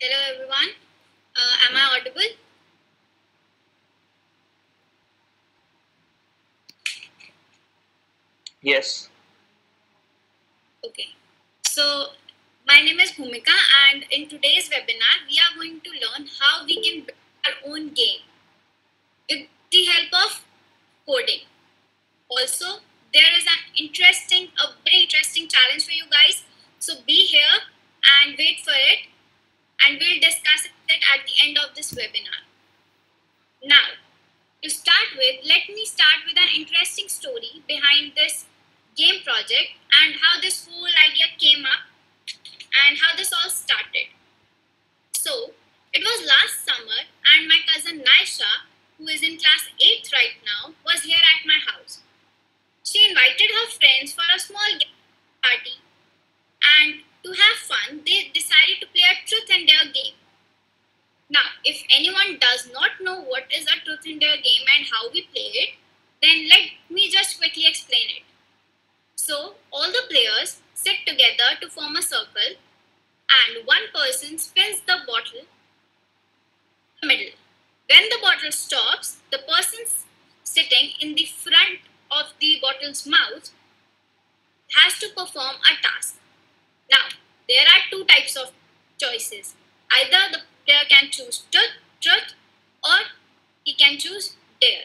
Hello everyone. Uh, am I audible? Yes. Okay. So my name is Bhumika and in today's webinar we are going to learn how we can build our own game with the help of coding. Also, there is an interesting, a very interesting challenge for you guys. So be here and wait for it and we'll discuss it at the end of this webinar. Now, to start with, let me start with an interesting story behind this game project and how this whole idea came up and how this all started. So, it was last summer, and my cousin Naisha, who is in class 8th right now, was here at my house. She invited her friends for a small party, and to have fun, they decided to play a truth and dare game. Now, if anyone does not know what is a truth and dare game and how we play it, then let me just quickly explain it. So, all the players sit together to form a circle, and one person spins the bottle the middle. When the bottle stops, the person sitting in the front of the bottle's mouth has to perform a task. Now, there are two types of choices. Either the player can choose truth, truth or he can choose dare.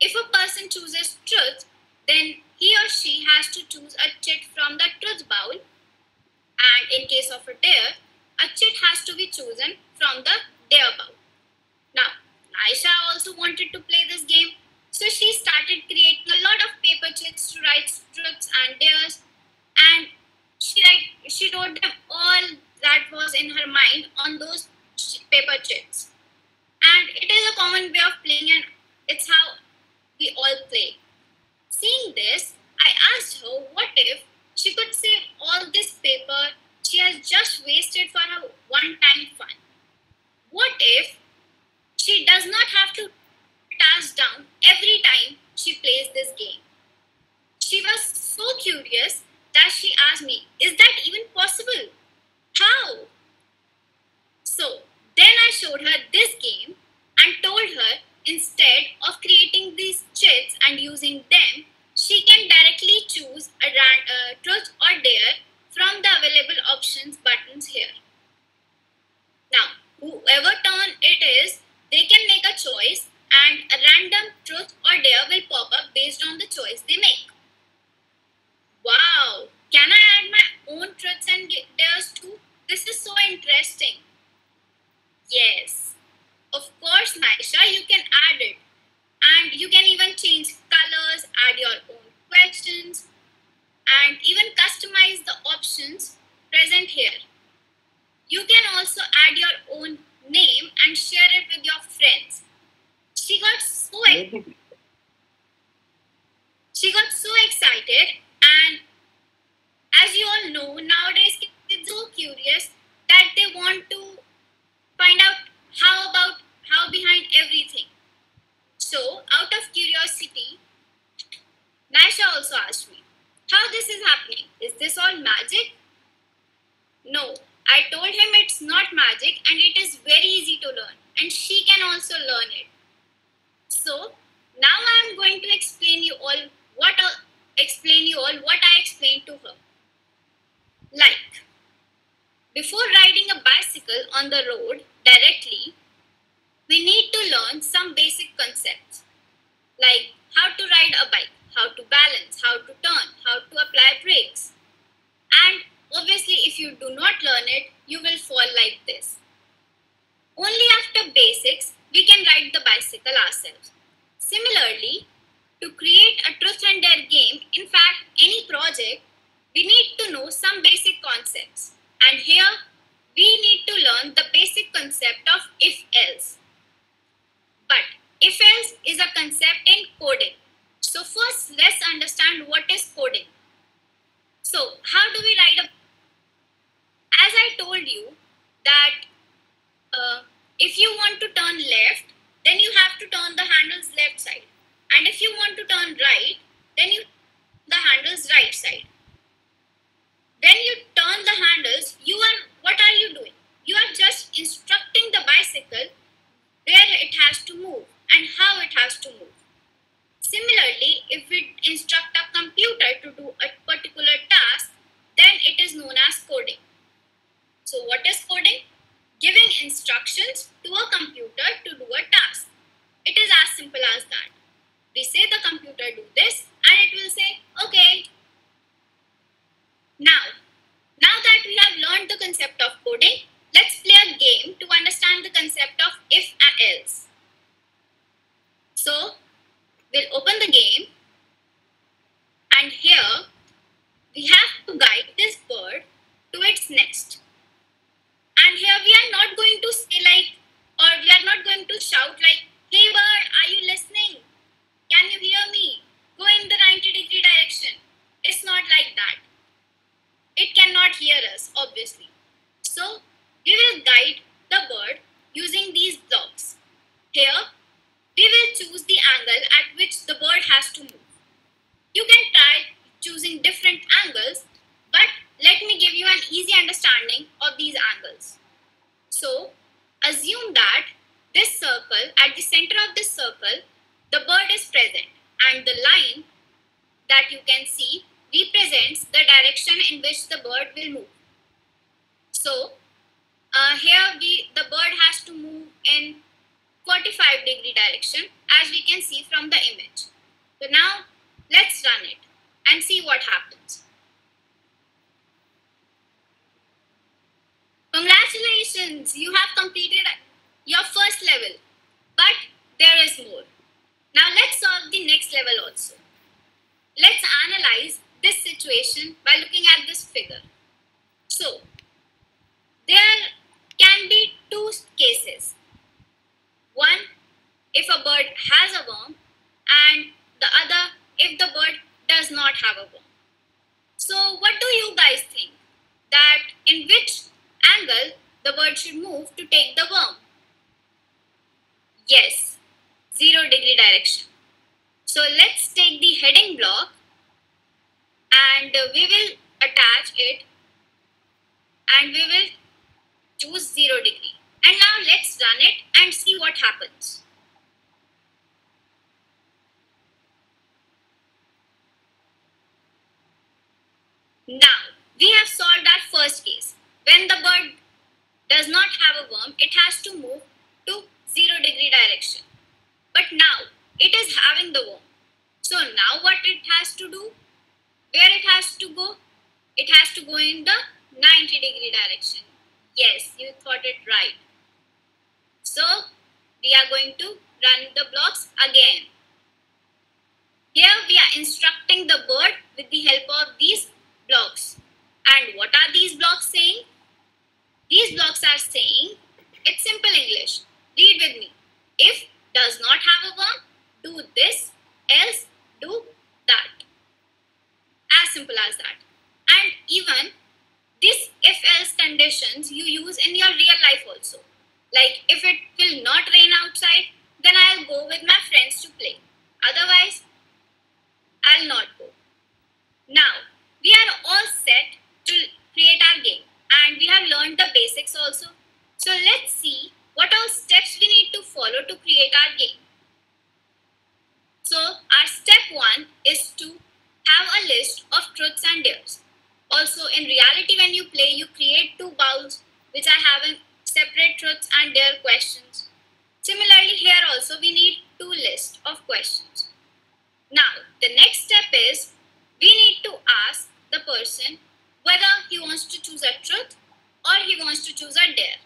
If a person chooses truth, then he or she has to choose a chit from the truth bowl. And in case of a dare, a chit has to be chosen from the dare bowl. Now, Aisha also wanted to play this game, so she started creating a lot of paper chits to write truths and dares. And she write, she wrote them all that was in her mind on those paper chits. And it is a common way of playing, and it's how we all play. Seeing this, I asked her what if she could save all this paper she has just wasted for her one time fun. What if she does not have to task down every time she plays this game? She was so curious that she asked me, Is that even possible? How? So then I showed her this game and told her instead of creating these chits and using them, she can directly choose a ran- uh, truth or dare from the available options buttons here. Now, whoever turn it is, they can make a choice and a random truth or dare will pop up based on the choice they make. Wow! Can I add my own truths and dares too? This is so interesting. Yes. Of course, Naisha, you can add it. And you can even change colors, add your own questions, and even customize the options present here. You can also add your own name and share it with your friends. She got so she got so excited and as you all know nowadays kids are so curious that they want to find out how about how behind everything. So out of curiosity, Naisha also asked me, how this is happening? Is this all magic? No, I told him it's not magic and it is very easy to learn and she can also learn it. So now I am going to explain you all what explain you all what I explained to her. Like before riding a bicycle on the road directly, we need to learn some basic concepts like how to ride a bike, how to balance, how to turn, how to apply brakes. And obviously, if you do not learn it, you will fall like this. Only after basics, we can ride the bicycle ourselves. Similarly, to create a truth and dare game, in fact, any project, we need to know some basic concepts. And here, we need to learn the basic concept of if else. But if else is a concept in coding. So first, let's understand what is coding. So how do we write a? As I told you that uh, if you want to turn left, then you have to turn the handle's left side, and if you want to turn right, then you the handle's right side. When you turn the handles, you are what are you doing? you are just instructing the bicycle where it has to move and how it has to move. Similarly, if we instruct a computer to do a particular task, then it is known as coding. So what is coding? Giving instructions to a computer to do a task. It is as simple as that. We say the computer do this and it will say, okay. Now, now that we have learned the concept of coding, let's play a game to understand the concept of if and else. So, we'll open the game and here we have to guide this bird to its nest. And here we are not going to say like, or we are not going to shout like, hey bird, are you listening? Can you hear me? Go in the 90 degree direction. It's not like that. It cannot hear us, obviously. So, we will guide the bird using these blocks. Here, we will choose the angle at which the bird has to move. You can try choosing different angles, but let me give you an easy understanding of these angles. So, assume that this circle, at the center of this circle, the bird is present and the line that you can see represents the direction in which the bird will move. So uh, here we the bird has to move in 45 degree direction as we can see from the image. So now let's run it and see what happens. Congratulations, you have completed your first level, but there is more. Now let's solve the next level also. Let's analyze this situation by looking at this figure. So, there can be two cases. One, if a bird has a worm and the other if the bird does not have a worm. So what do you guys think? That in which angle the bird should move to take the worm? Yes, 0 degree direction. So let's take the heading block and we will attach it and we will choose 0 degree. And now let's run it and see what happens. Now, we have solved our first case. When the bird does not have a worm, it has to move to 0 degree direction. But now it is having the worm. So now what it has to do? To go? It has to go in the 90 degree direction. Yes, you thought it right. So we are going to run the blocks again. Here we are instructing the bird with the help of these blocks. And what are these blocks saying? These blocks are saying, it's simple English. Read with me. If does not have a worm, do this, else do that. As simple as that. And even this if else conditions you use in your real life also. Like if it will not rain outside, then I'll go with my friends to play. Otherwise, I'll not go. Now, we are all set to create our game and we have learned the basics also. So let's see what all steps we need to follow to create our game. So our step one is to have a list of truths and dares. Also in reality when you play you create two bowls which are having separate truths and dare questions. Similarly here also we need two lists of questions. Now the next step is we need to ask the person whether he wants to choose a truth or he wants to choose a dare.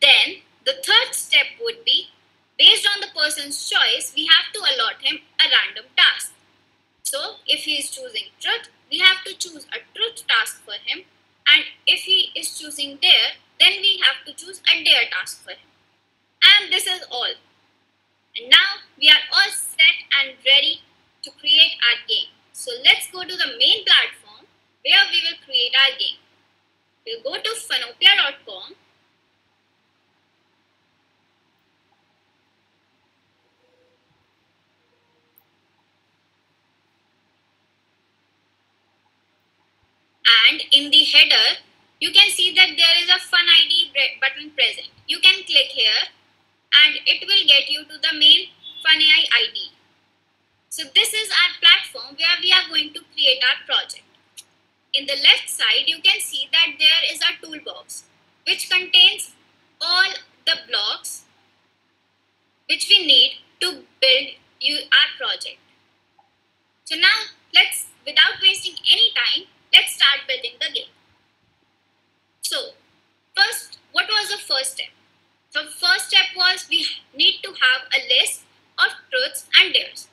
Then the third step would be based on the person's choice, we have to allot him a random task. So if he is choosing truth, we have to choose a truth task for him. And if he is choosing dare, then we have to choose a dare task for him. And this is all. And now we are all set and ready to create our game. So let's go to the main platform where we will create our game. We'll go to funoppia.com and in the header you can see that there is a fun ID button present. You can click here and it will get you to the main FunAI ID. So this is our platform where we are going to create our project. In the left side, you can see that there is a toolbox which contains all the blocks which we need to build you our project. So now let's, without wasting any time, let's start building the game. So first, what was the first step? The first step was we need to have a list of truths and dares.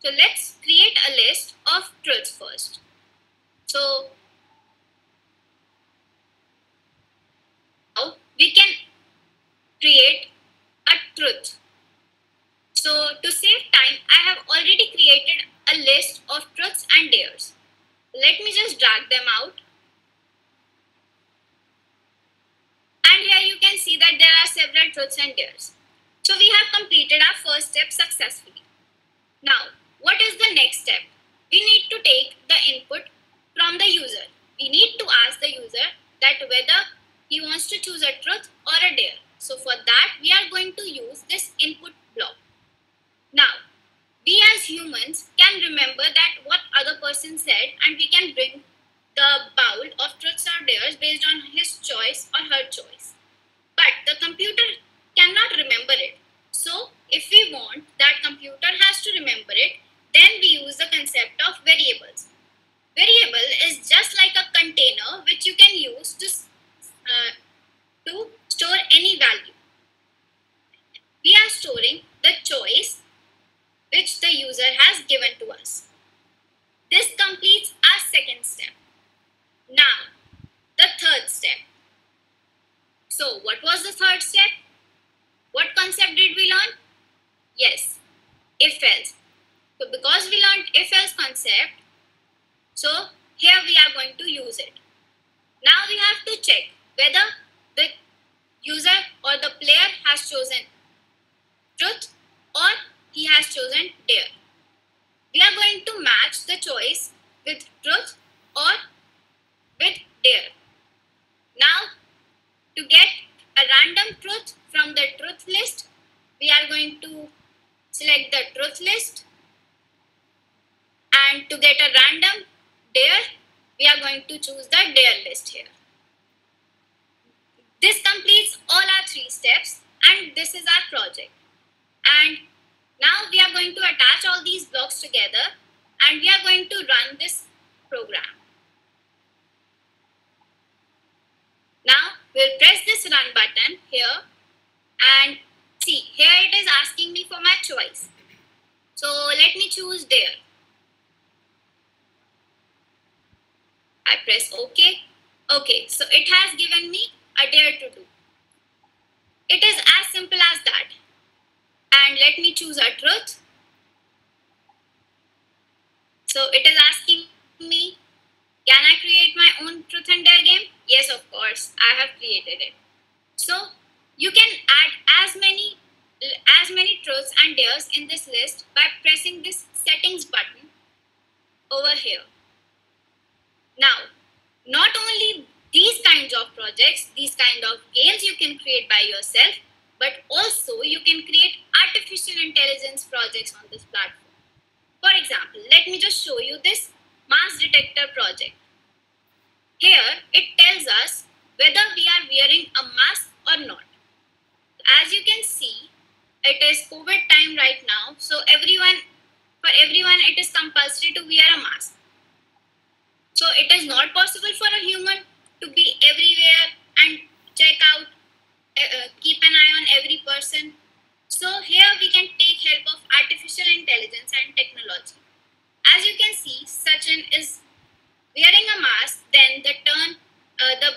So let's create a list of truths first. So now we can create a truth. So to save time, I have already created a list of truths and dares. Let me just drag them out And here you can see that there are several truths and dares. So we have completed our first step successfully. Now, what is the next step? We need to take the input from the user. We need to ask the user that whether he wants to choose a truth or a dare. So for that, we are going to use this input block. Now, we as humans can remember that what other person said and we can bring the bowl of truths or dares based on his choice or her choice. But the computer cannot remember it. So, if we want that computer has to remember it, then we use the concept of variables. Variable is just like a container which you can use to, uh, to store any value. We are storing the choice which the user has given to us. This completes our second step. Now, the third step. So, what was the third step? What concept did we learn? Yes, if else. So, because we learned if else concept, so here we are going to use it. Now we have to check whether the user or the player has chosen truth or he has chosen dare. We are going to match the choice with truth or with dare. Now, to get a random truth from the truth list, we are going to select the truth list. And to get a random dare, we are going to choose the dare list here. This completes all our three steps and this is our project. And now we are going to attach all these blocks together and we are going to run this program. Now we'll press this run button here and see here it is asking me for my choice. So let me choose dare. I press OK. Okay, so it has given me a dare to do. It is as simple as that. And let me choose a truth. So it is asking me can I create my own truth and dare game? Yes, of course, I have created it. So you can add as many as many truths and dares in this list by pressing this settings button over here. Now, not only these kinds of projects, these kind of games you can create by yourself, but also you can create artificial intelligence projects on this platform. Example, let me just show you this mask detector project. Here it tells us whether we are wearing a mask or not. As you can see, it is COVID time right now, so everyone, for everyone, it is compulsory to wear a mask. So it is not possible for a human to be everywhere and check out, uh, keep an eye on every person. So here we can take help of artificial intelligence and technology. As you can see, Sachin is wearing a mask, then the turn, uh, the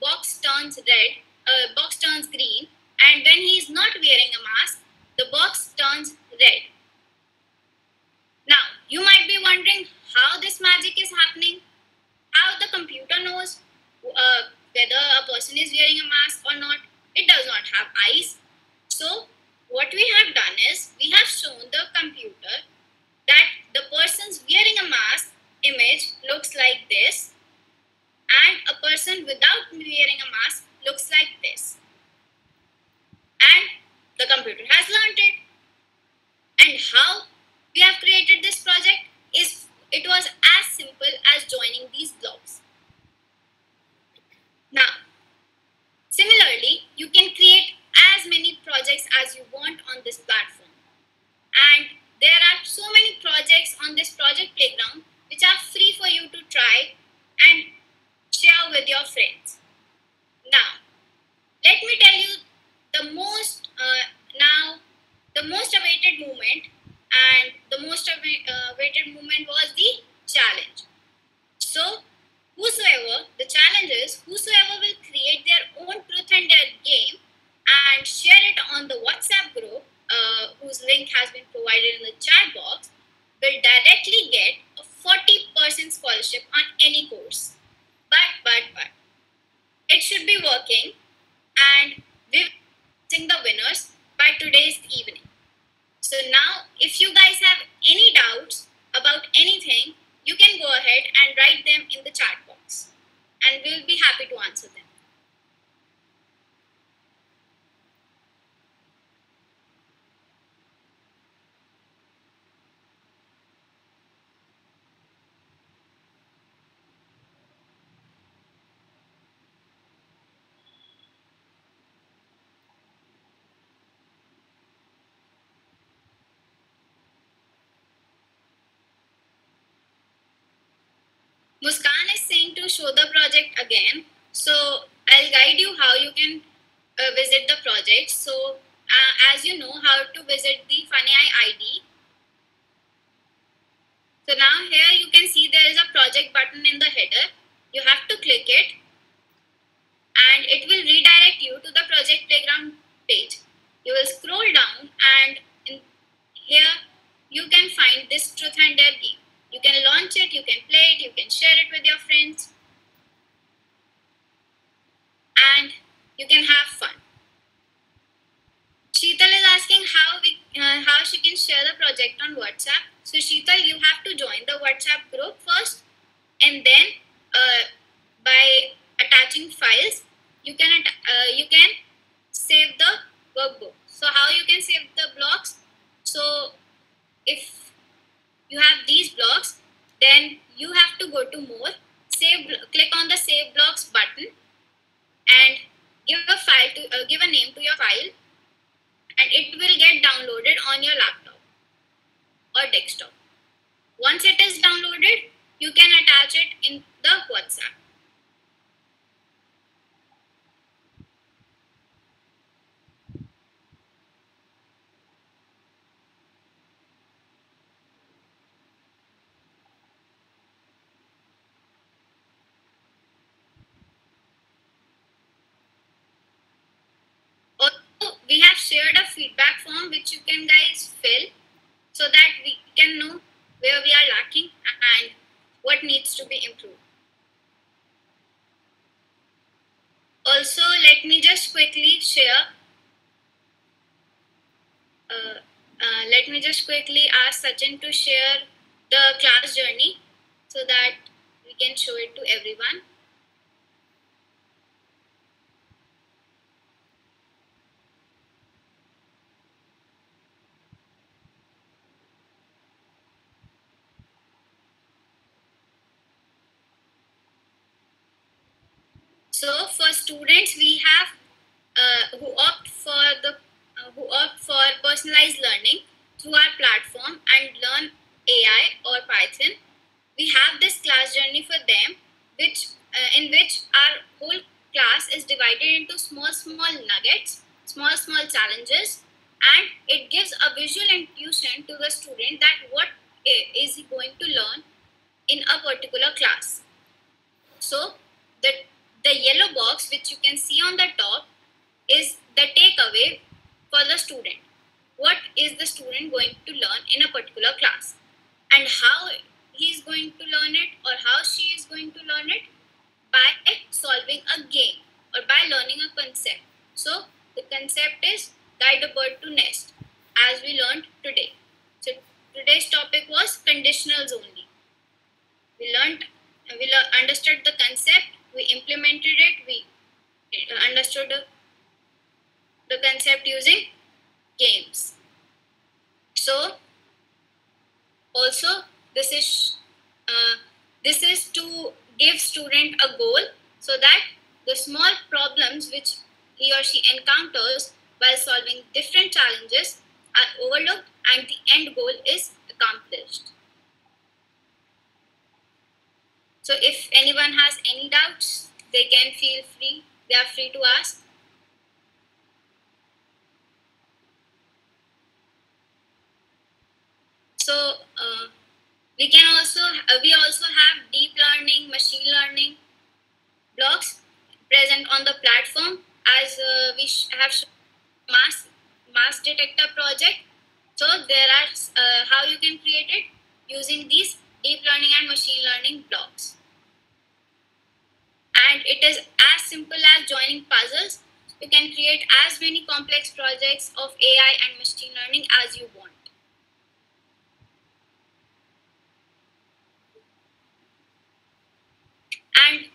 box turns red, uh, box turns green, and when he is not wearing a mask, the box turns red. Now, you might be wondering how this magic is happening, how the computer knows uh, whether a person is wearing a mask or not. It does not have eyes. So, what we have done is we have shown the computer that the person's wearing a mask image looks like this and a person without wearing a mask looks like this. And the computer has learned it. And how we have created this project is it was as simple as joining these blocks. Now, similarly, you can create as many projects as you want on this platform. And there are so many projects on this project playground which are free for you to try and share with your friends. Now, let me tell you the most uh, now the most awaited moment and the most uh, awaited moment was the challenge. So, whosoever the challenge is, whosoever will create their own truth and dare game and share it on the WhatsApp group, uh, whose link has been provided in the chat box, will directly get a 40% scholarship on any course. But, but, but, it should be working and we will be the winners by today's evening. So now, if you guys have any doubts about anything, you can go ahead and write them in the chat box and we'll be happy to answer them. Muskan is saying to show the project again. So I'll guide you how you can uh, visit the project. So uh, as you know how to visit the FunAI ID. So now here you can see there is a project button in the header. You have to click it and it will redirect you to the project playground page. You will scroll down and here you can find this truth and dare game. You can launch it, you can play it, you can share it with your friends, and you can have fun. Sheetal is asking how we uh, how she can share the project on WhatsApp. So Sheetal, you have to join the WhatsApp group first, and then uh, by attaching files, you can uh, you can save the workbook. So how you can save the blocks? So if you have these blocks, then you have to go to more, save, click on the save blocks button and give a file to uh, give a name to your file and it will get downloaded on your laptop or desktop. Once it is downloaded, you can attach it in the WhatsApp. we have shared a feedback form which you can guys fill so that we can know where we are lacking and what needs to be improved. Also, let me just quickly share. Uh, uh, let me just quickly ask Sachin to share the class journey so that we can show it to everyone. So for students, we have uh, who opt for the uh, who opt for personalized learning through our platform and learn AI or Python. We have this class journey for them, which uh, in which our whole class is divided into small small nuggets, small small challenges, and it gives a visual intuition to the student that what is he going to learn in a particular class. So the the yellow box, which you can see on the top, is the takeaway for the student. What is the student going to learn in a particular class? And how he is going to learn it or how she is going to learn it? By solving a game or by learning a concept. So the concept is guide a bird to nest as we learned today. So today's topic was conditionals only. We learned, and we understood the concept, we implemented it, we understood the, the concept using games. So also this is uh, this is to give student a goal so that the small problems which he or she encounters while solving different challenges are overlooked and the end goal is accomplished. So if anyone has any doubts, they can feel free, they are free to ask. So uh, we can also, uh, we also have deep learning, machine learning blocks present on the platform as uh, we have mass mass detector project. So there are uh, how you can create it using these deep learning and machine learning blocks. And it is as simple as joining puzzles. You can create as many complex projects of AI and machine learning as you want. And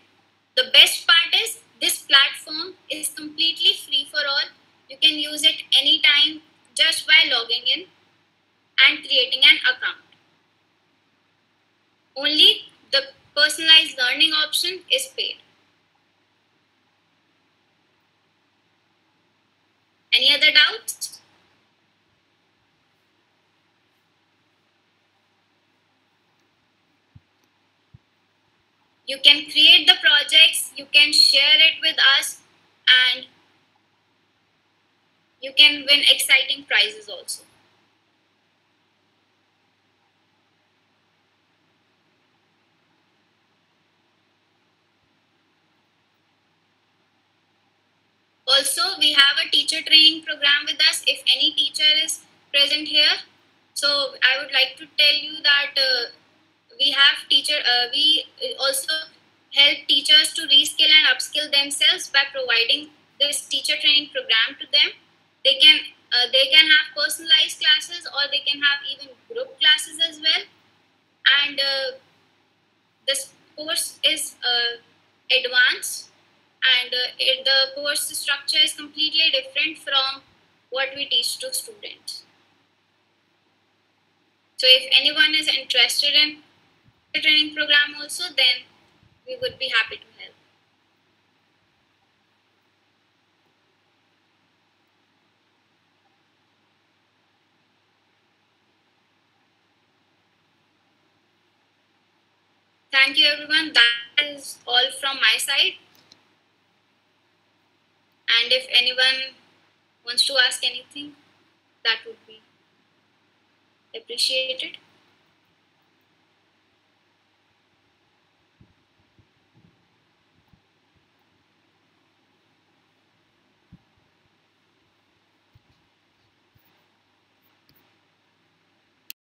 the best part is this platform is completely free for all. You can use it anytime just by logging in and creating an account. Only the personalized is paid. Any other doubts? You can create the projects, you can share it with us, and you can win exciting prizes also. Also, we have a teacher training program with us if any teacher is present here. So I would like to tell you that uh, we have teacher uh, we also help teachers to reskill and upskill themselves by providing this teacher training program to them. They can uh, they can have personalized classes or they can have even group classes as well. And uh, this course is uh, advanced and uh, it, the course structure is completely different from what we teach to students so if anyone is interested in the training program also, then we would be happy to help. Thank you everyone. That is all from my side. And if anyone wants to ask anything, that would be appreciated.